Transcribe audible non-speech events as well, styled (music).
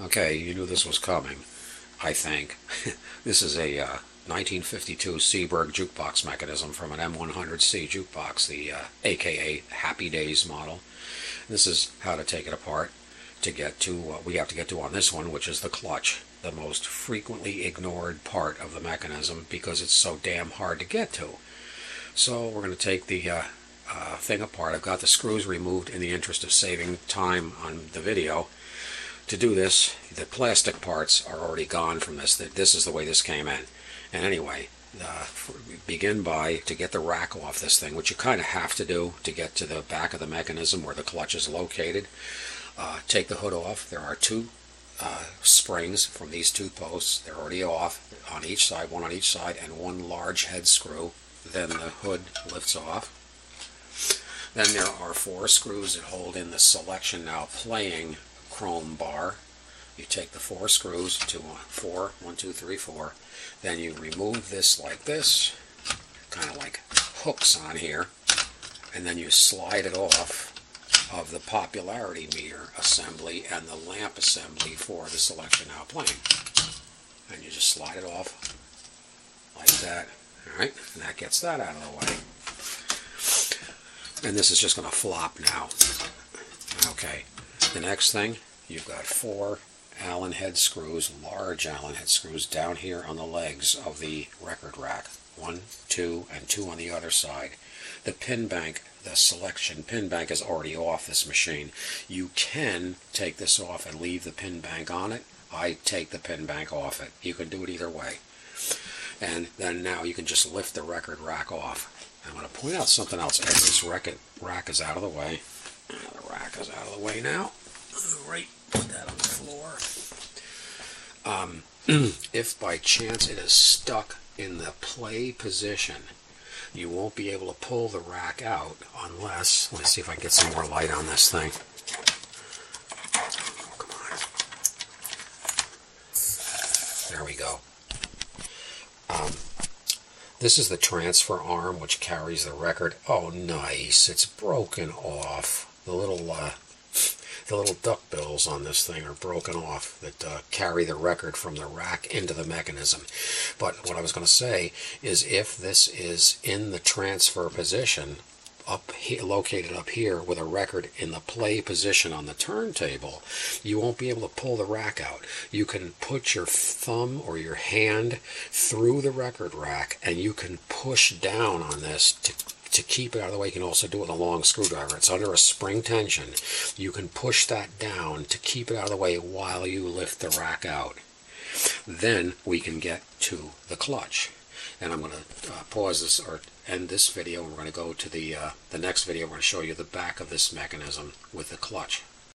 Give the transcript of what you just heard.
Okay, you knew this was coming, I think. (laughs) this is a uh, 1952 Seeburg jukebox mechanism from an M100C jukebox, the uh, AKA Happy Days model. This is how to take it apart to get to what we have to get to on this one, which is the clutch, the most frequently ignored part of the mechanism because it's so damn hard to get to. So we're going to take the uh, uh, thing apart. I've got the screws removed in the interest of saving time on the video. To do this, the plastic parts are already gone from this. This is the way this came in. And anyway, uh, begin by to get the rack off this thing, which you kind of have to do to get to the back of the mechanism where the clutch is located. Uh, take the hood off. There are two uh, springs from these two posts. They're already off on each side, one on each side, and one large head screw. Then the hood lifts off. Then there are four screws that hold in the selection now playing chrome bar. You take the four screws to four, one, two, three, four. Then you remove this like this, kind of like hooks on here, and then you slide it off of the popularity meter assembly and the lamp assembly for the selection now playing. And you just slide it off like that. Alright, and that gets that out of the way. And this is just going to flop now. Okay, the next thing, you've got four Allen head screws, large Allen head screws, down here on the legs of the record rack. One, two, and two on the other side. The pin bank, the selection pin bank is already off this machine. You can take this off and leave the pin bank on it. I take the pin bank off it. You can do it either way. And then now you can just lift the record rack off. I'm going to point out something else as this record rack is out of the way. The rack is out of the way now. Right, put that on the floor. Um, (clears throat) if by chance it is stuck in the play position, you won't be able to pull the rack out unless, let's see if I can get some more light on this thing. come on. There we go. Um, this is the transfer arm which carries the record. Oh, nice. It's broken off. The little uh, the little duck bills on this thing are broken off that uh, carry the record from the rack into the mechanism. But what I was going to say is if this is in the transfer position, up located up here with a record in the play position on the turntable, you won't be able to pull the rack out. You can put your thumb or your hand through the record rack and you can push down on this to to keep it out of the way. You can also do it with a long screwdriver. It's under a spring tension. You can push that down to keep it out of the way while you lift the rack out. Then we can get to the clutch. And I'm going to uh, pause this or end this video. We're going to go to the, uh, the next video. We're going to show you the back of this mechanism with the clutch.